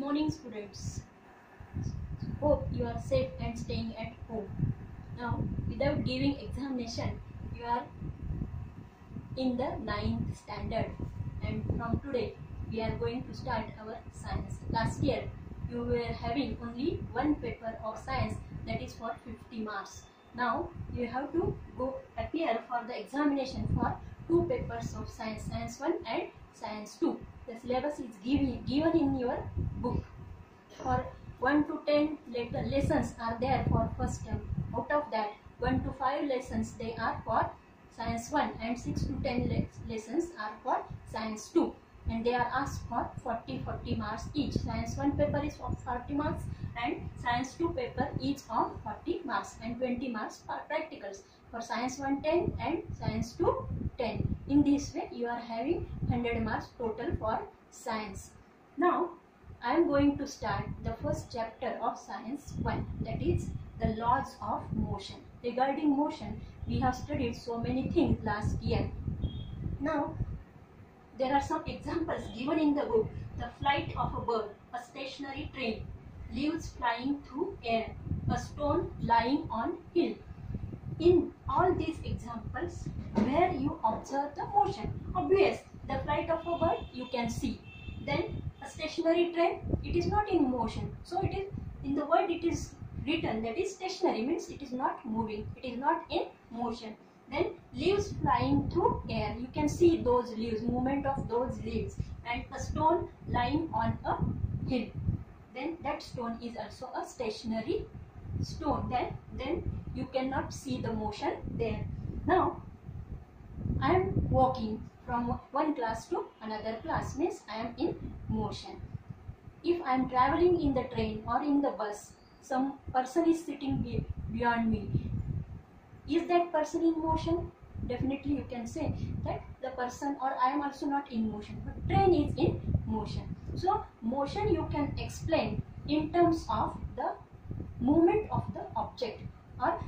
morning students. Hope you are safe and staying at home. Now, without giving examination, you are in the ninth standard and from today we are going to start our science. Last year you were having only one paper of science that is for 50 marks. Now you have to go appear for the examination for two papers of science, science 1 and science 2. The syllabus is given, given in your book. For 1 to 10 later lessons are there for first term. Out of that 1 to 5 lessons they are for science 1 and 6 to 10 le lessons are for science 2 and they are asked for 40 40 marks each science 1 paper is of 40 marks and science 2 paper each of 40 marks and 20 marks for practicals for science 1 10 and science 2 10 in this way you are having 100 marks total for science now I am going to start the first chapter of science 1 that is the laws of motion. Regarding motion, we have studied so many things last year. Now, there are some examples given in the book. The flight of a bird, a stationary train, leaves flying through air, a stone lying on hill. In all these examples, where you observe the motion, obvious, the flight of a bird you can see. Then a stationary train, it is not in motion. So it is in the word it is written that is stationary means it is not moving it is not in motion then leaves flying through air you can see those leaves movement of those leaves and a stone lying on a hill then that stone is also a stationary stone then then you cannot see the motion there. Now i am walking from one class to another class means i am in motion. If i am traveling in the train or in the bus some person is sitting be beyond me. Is that person in motion? Definitely you can say that the person or i am also not in motion but train is in motion. So motion you can explain in terms of the movement of the object or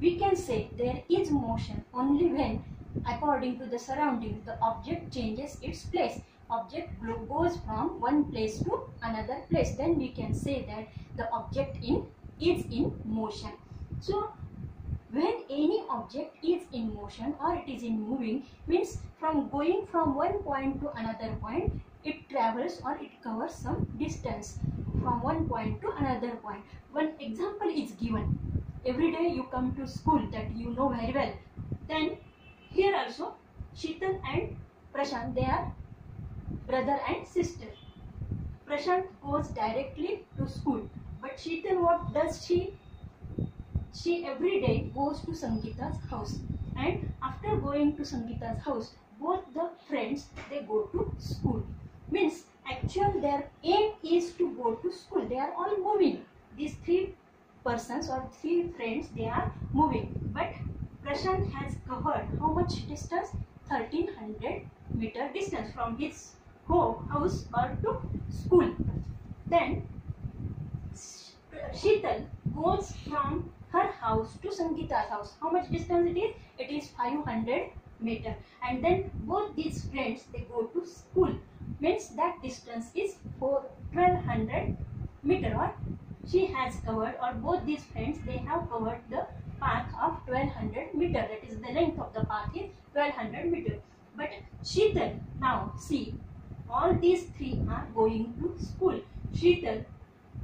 we can say there is motion only when according to the surrounding the object changes its place. Object goes from one place to another place. Then we can say that the object in is in motion. So when any object is in motion or it is in moving means from going from one point to another point it travels or it covers some distance from one point to another point. point. One example is given every day you come to school that you know very well then here also Sheetal and Prashant they are brother and sister. Prashant goes directly to school. But Sheetal, what does she? She every day goes to Sangeeta's house. And after going to Sangeeta's house, both the friends, they go to school. Means, actual their aim is to go to school. They are all moving. These three persons or three friends, they are moving. But Prashant has covered how much distance? 1300 meter distance from his home house or to school. Then Sheetal goes from her house to Sangeeta's house. How much distance it is? It is 500 meter. And then both these friends they go to school. Means that distance is 4 1200 meter or she has covered or both these friends they have covered the path of 1200 meter. That is the length of the path is 1200 meter. But Sheetal now see all these three are going to school. Sheetal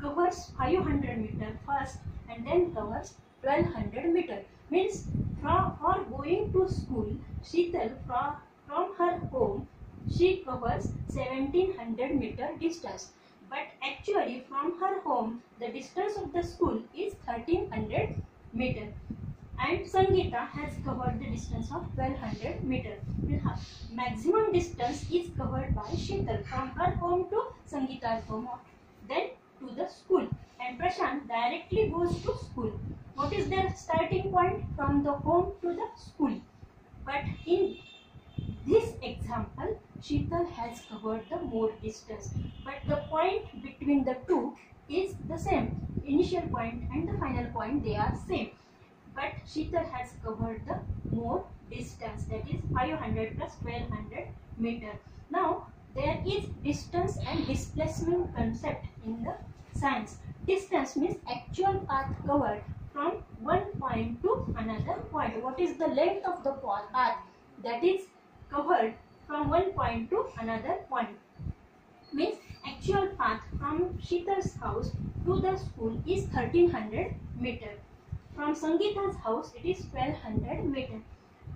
covers 500 meter first and then covers 1200 meter. Means from her going to school, Sheetal from, from her home, she covers 1700 meter distance. But actually from her home, the distance of the school is 1300 meter and Sangeeta has covered the distance of 1200 meter. Maximum distance is covered by Sheetal from her home to Sangeeta's home, then to the school. And Prashant directly goes to school. What is their starting point? From the home to the school. But in this example, Sheetal has covered the more distance. But the point between the two is the same. Initial point and the final point, they are same but Sheetal has covered the more distance that is 500 plus 1200 meter. Now there is distance and displacement concept in the science. Distance means actual path covered from one point to another point. What is the length of the path that is covered from one point to another point? Means actual path from Sheetal's house to the school is 1300 meter. From Sangeeta's house it is 1200 meter.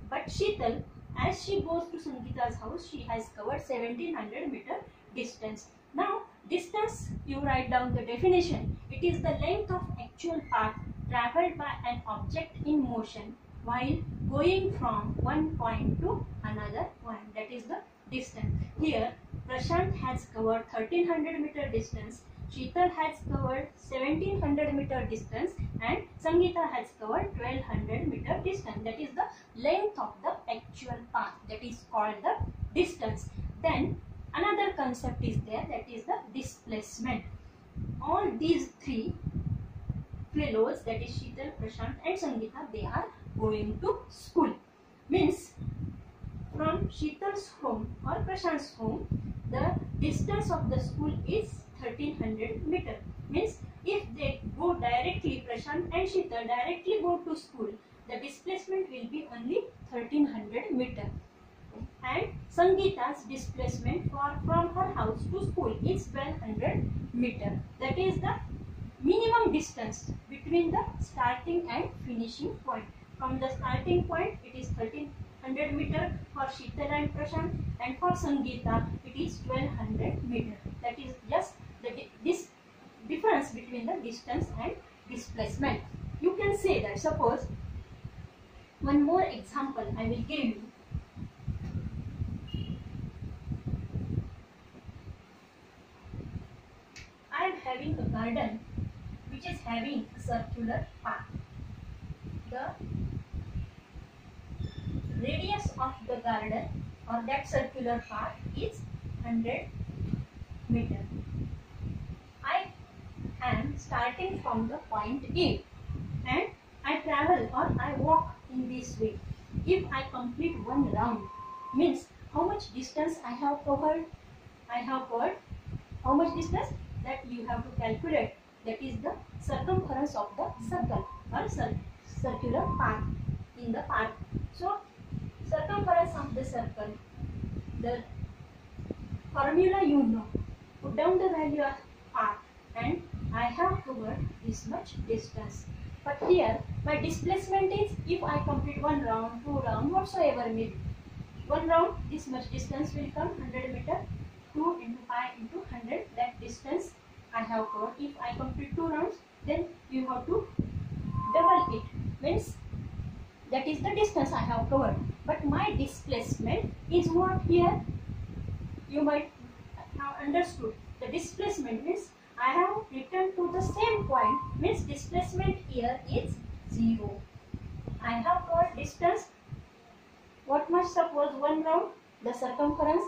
But Sheetal as she goes to Sangeeta's house, she has covered 1700 meter distance. Now, distance, you write down the definition. It is the length of actual path travelled by an object in motion while going from one point to another point. That is the distance. Here, Prashant has covered 1300 meter distance Sheetal has covered 1700 meter distance and Sangeeta has covered 1200 meter distance. That is the length of the actual path. That is called the distance. Then another concept is there that is the displacement. All these three fellows that is Sheetal, Prashant and Sangeeta they are going to school. Means from Sheetal's home or Prashant's home the distance of the school is 1300 meter. Means if they go directly, Prashant and Sheetal directly go to school, the displacement will be only 1300 meter. And Sangeeta's displacement for, from her house to school is 1200 meter. That is the minimum distance between the starting and finishing point. From the starting point, it is 1300 meter for Sheetal and Prashant and for Sangeeta, it is 1200 meter. That is just the this difference between the distance and displacement. You can say that suppose one more example I will give you. I am having a garden which is having a circular path. The radius of the garden or that circular path is 100 meter I am starting from the point A and I travel or I walk in this way. If I complete one round means how much distance I have covered? I have covered how much distance that you have to calculate that is the circumference of the circle or cir circular path in the path. So circumference of the circle the formula you know put down the value of path and I have covered this much distance. But here my displacement is if I complete one round, two round, whatsoever may. One round this much distance will come 100 meter. 2 into 5 into 100 that distance I have covered. If I complete two rounds then you have to double it. Means that is the distance I have covered. But my displacement is what here? You might have understood. The displacement means I have returned to the same point. Means displacement here is 0. I have got distance. What much suppose one round? The circumference.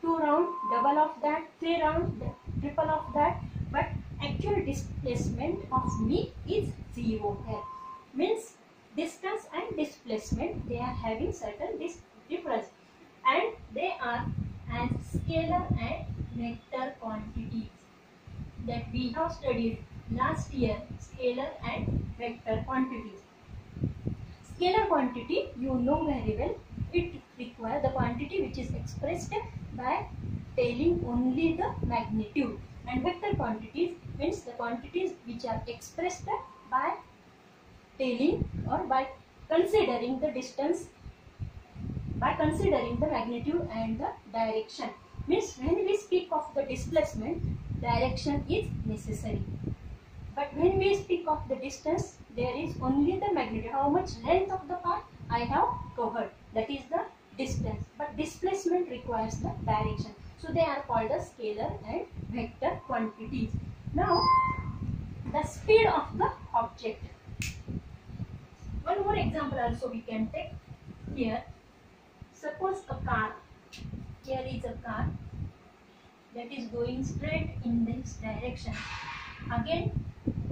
Two round. Double of that. Three round. Triple of that. But actual displacement of me is 0 here. Means distance and displacement they are having certain difference and they are as scalar and vector quantities that we have studied last year scalar and vector quantities. Scalar quantity you know very well it requires the quantity which is expressed by telling only the magnitude and vector quantities means the quantities which are expressed by telling or by considering the distance by considering the magnitude and the direction means when we speak of the displacement direction is necessary. But when we speak of the distance, there is only the magnitude, how much length of the path I have covered. That is the distance. But displacement requires the direction. So they are called the scalar and vector quantities. Now, the speed of the object. One more example also we can take here. Suppose a car. Here is a car that is going straight in this direction. Again,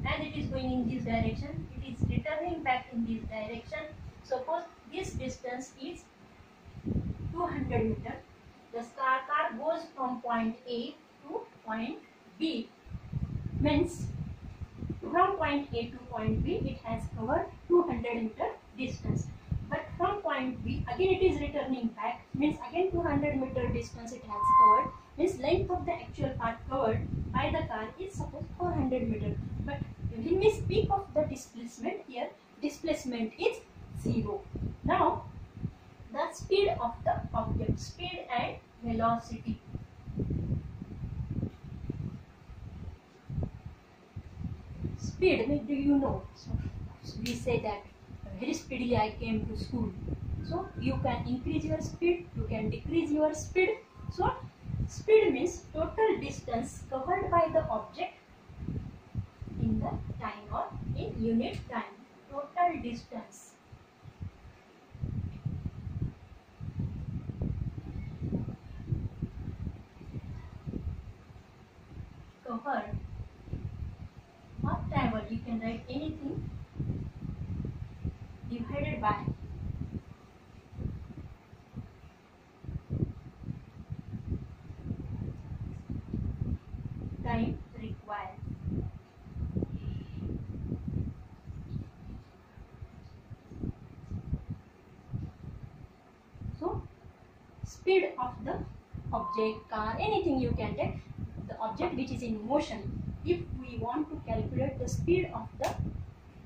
as it is going in this direction, it is returning back in this direction. Suppose this distance is 200 meter the car, car goes from point A to point B means from point A to point B it has covered 200 meter distance. But from point B again it is returning back. Means again 200 meter distance it has covered. Means length of the actual path covered by the car is suppose 400 meter. But when we speak of the displacement here displacement is zero. Now the speed of the object speed and velocity speed do you know? So we say that very speedily i came to school. So you can increase your speed you can decrease your speed. So speed means total distance covered by the object in the time or in unit time. Total distance. Covered or you can write anything. Divided by time required. So speed of the object car anything you can take the object which is in motion if we want to calculate the speed of the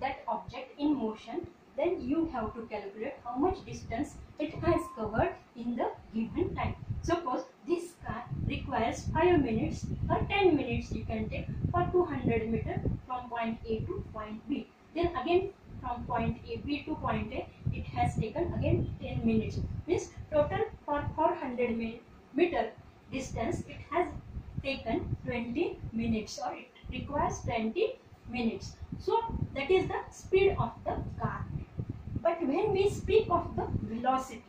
that object in motion then you have to calculate how much distance it has covered in the given time. Suppose this car requires 5 minutes or 10 minutes you can take for 200 meter from point a to point b. Then again from point a b to point a it has taken again 10 minutes. Means total for 400 meter distance it has taken 20 minutes or it requires 20 minutes. So that is the speed of the car. But when we speak of the velocity,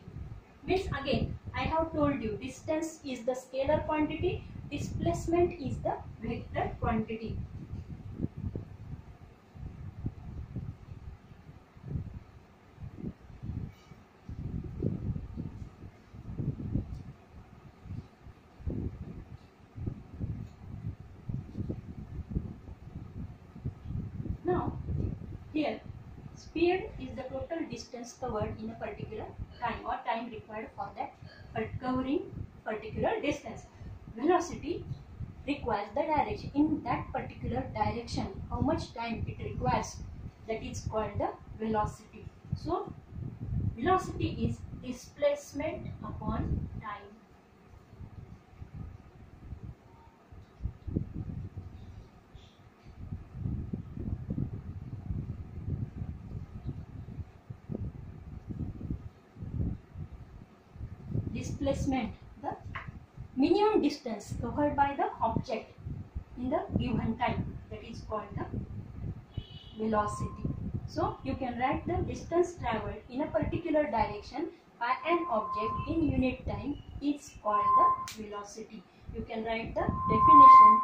means again I have told you distance is the scalar quantity, displacement is the vector quantity. Now, here, speed is the total distance covered in a particular time or time required for that covering particular distance. Velocity requires the direction. In that particular direction, how much time it requires, that is called the velocity. So, velocity is displacement upon time. Displacement, the minimum distance covered by the object in the given time that is called the velocity. So you can write the distance traveled in a particular direction by an object in unit time is called the velocity. You can write the definition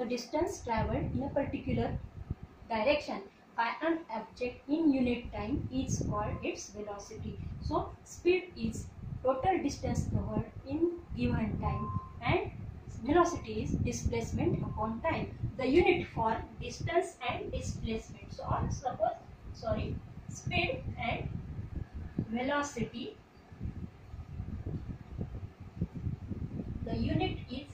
the distance traveled in a particular direction by an object in unit time is called its velocity. So speed is total distance covered in given time and velocity is displacement upon time. The unit for distance and displacement. So on suppose sorry speed and velocity the unit is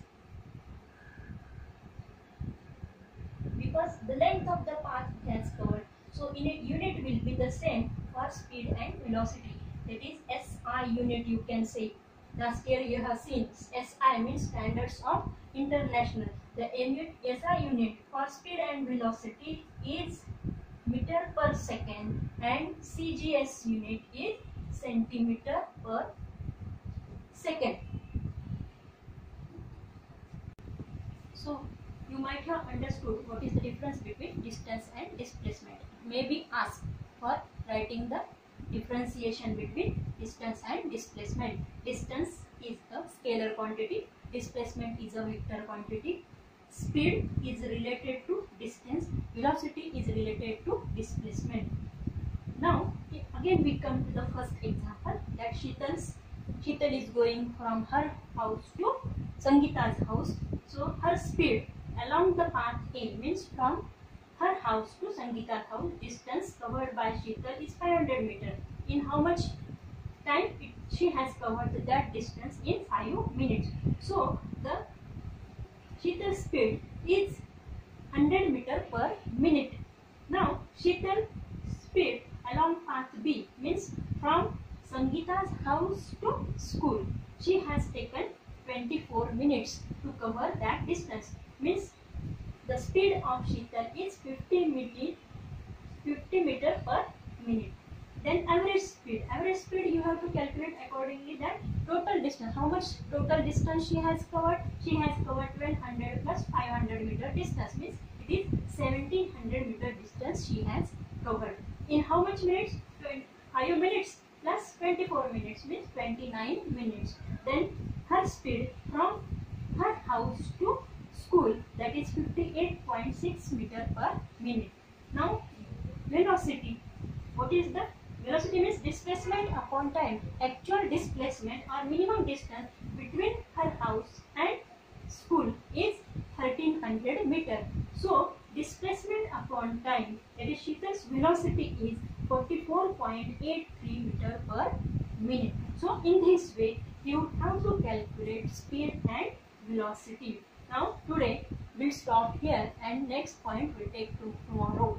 because the length of the path has covered. So in a unit will be the same for speed and velocity. That is SI unit you can say. Last year you have seen SI means standards of international. The unit SI unit for speed and velocity is meter per second and CGS unit is centimeter per second. So you might have understood what is the difference between distance and displacement. May be asked for writing the differentiation between distance and displacement. Distance is a scalar quantity, displacement is a vector quantity. speed is related to distance, velocity is related to displacement. Now, again we come to the first example that Sheetal's Sheetal is going from her house to Sangeeta's house. So, her speed along the path A means from her house to Sangeeta's house distance covered by Sheetal is 500 meter. In how much time it, she has covered that distance in 5 minutes. So, the Sheetal speed is 100 meter per minute. Now, Sheetal speed along path B means from Sangeeta's house to school. She has taken 24 minutes to cover that distance. Means the speed of Sheetal is 50 meter, 50 meter per minute. Then average speed. Average speed you have to calculate accordingly that total distance. How much total distance she has covered? She has covered 1200 plus 500 meter distance. Means it is 1700 meter distance she has covered. In how much minutes? 5 minutes plus 24 minutes means 29 minutes. Then her speed from her house to school that is 58.6 meter per minute. Now velocity. What is the velocity means displacement upon time. Actual displacement or minimum distance between her house and school is 1300 meter. So displacement upon time that is Sheetal's velocity is 44.83 meter per minute. So in this way you have to calculate speed and velocity. Now today we'll stop here and next point we'll take to tomorrow.